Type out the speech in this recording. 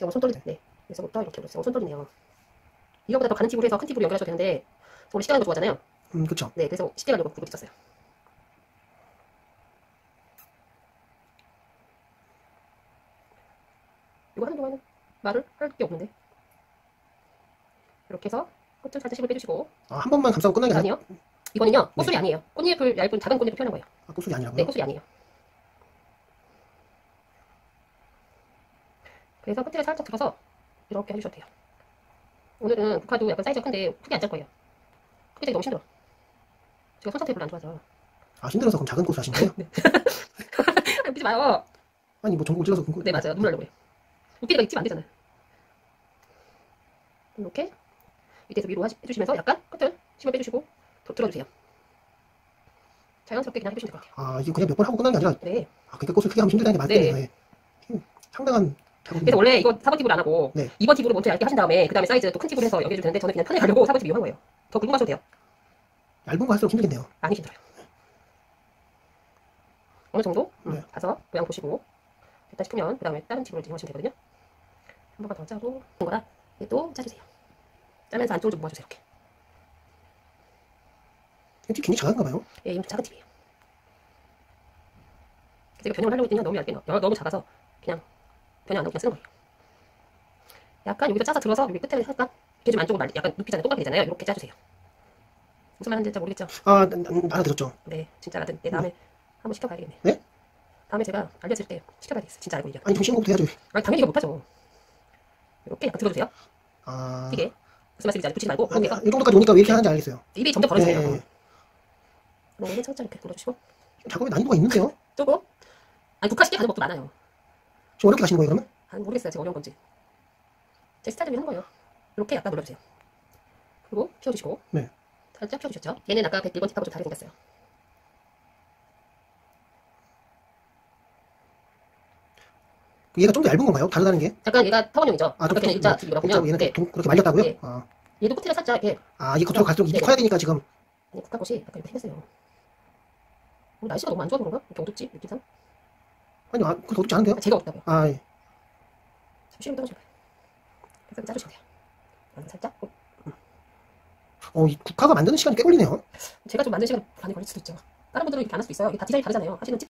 제가 손 떨리네. 네. 여기서부터 이렇게 올렸어요. 손 떨리네요. 이거보다 더 가는 팁으로 해서 큰 팁으로 연결하셔도 되는데 저 원래 쉽게 가는 거 좋아하잖아요. 음, 그쵸. 네, 그래서 쉽게 가려고 그거 붙였어요. 이거 하는 동안은 말을 할 게 없는데 이렇게 해서 끝을 살짝 씹을 빼주시고 아, 한 번만 감싸고 끝나게? 아니요. 이거는요 꽃술이 아니에요. 꽃잎을 얇은 작은 꽃잎을 표현한 거예요. 아, 꽃술이 아니라고요? 네, 꽃술이 아니에요. 그래서 끝을 살짝 들어서 이렇게 해주셔도 돼요. 오늘은 국화도 약간 사이즈가 큰데 크게 안 짤 거예요. 크게 짜기 너무 힘들어. 제가 손 상태 별로 안 좋아서. 아, 힘들어서 그럼 작은 꽃을 하신 거예요? 아, 웃기지 마요. 아니, 뭐 전국을 찔러서 그런 거. 네, 맞아요. 눈물 나려고 해요. 웃기니까 입지면 안 되잖아요. 이렇게 밑에서 위로 하시- 해주시면서 약간 끝을 심을 빼주시고 더 들어주세요. 자연스럽게 그냥 해주시면 될 것 같아요. 아, 이거 그냥 몇 번 하고 끝난 게 아니라, 네. 아, 그러니까 꽃을 크게 하면 힘들다는 게 맞대요. 네. 힘, 상당한 그래서 원래 이거 4번 팁으로 안 하고 네. 2번 팁으로 먼저 얇게 하신 다음에 그 다음에 사이즈 또 큰 팁으로 해서 연결해도 되는데 저는 그냥 편하게 하려고 4번 팁 이용한 거예요. 더 굵은 거 하셔도 돼요. 얇은 거 할수록 힘들겠네요. 많이 힘들어요. 어느 정도 음, 네. 봐서 모양 보시고 됐다 싶으면 그 다음에 다른 팁으로 이용하시면 되거든요. 한 번만 더 짜고 큰 거라 또 짜주세요. 짜면서 안쪽을 좀 모아주세요. 이렇게. 팁 굉장히 작은가 봐요. 예, 이건 좀 작은 팁이에요. 이거 변형을 하려고 했더니 너무 얇게. 너무 작아서 그냥 변형 안 하고 그냥 쓰는 거예요. 약간 여기다 짜서 들어서 여기 끝에 살짝 이렇게 좀 안쪽으로 말, 약간 눕히잖아요. 동그랗게 되잖아요. 이렇게 짜주세요. 무슨 말 하는지 잘 모르겠죠? 아, 나- 나- 알아들었죠. 네, 진짜 알아듣 네, 다음에 한번 시켜봐야겠네. 네? 다음에 제가 때 시켜봐야겠어요. 진짜 알고 있냐. 아니, 것부터 해야죠. 아니, 당연히 이거 못하죠. 이렇게 약간 들어주세요. 아, 이게 무슨 말씀인지 아직 붙이지 말고 이렇게 해서 이 정도까지 오니까 왜 이렇게 하는지 알겠어요. 입이 점점 벌어지세요. 네. 그리고 살짝 이렇게 눌러주시고 작업에 난이도가 있는데요? 조금 아니 국화쉽게 하는 법도 많아요. 좀 어렵게 가시는 거예요, 그러면? 아니, 모르겠어요. 제가 어려운 건지. 제 스타일대로 하는 거예요. 이렇게 약간 눌러주세요. 그리고 펴주시고. 네. 살짝 펴주셨죠? 얘는 아까 101번 팁하고 좀 다르게 생겼어요. 얘가 좀 더 얇은 건가요? 다르다는 게? 약간 얘가 타원형이죠? 아, 좀, 아까 일자 일자, 하면 얘는 네. 동- 그렇게 말렸다고요? 네. 아, 얘도 끝에가 살짝 이렇게 아, 이 겉으로 갈수록 입이 네. 커야 되니까 지금. 국화꽃이 약간 이렇게 생겼어요. 오늘 날씨가 너무 안 좋아서 그런가? 이렇게 어둡지? 느낌상? 아니, 아, 그거 어렵지 않은데요? 아, 제가 어둡다고요. 아, 예. 잠시만 떨어지면 돼요. 그래서 짜주시면 돼요. 살짝. 어, 어, 이 국화가 만드는 시간이 꽤 걸리네요. 제가 좀 만든 시간 많이 걸릴 수도 있죠. 다른 분들은 이렇게 안 할 수도 있어요. 이게 다 디자인이 다르잖아요. 하시는 팁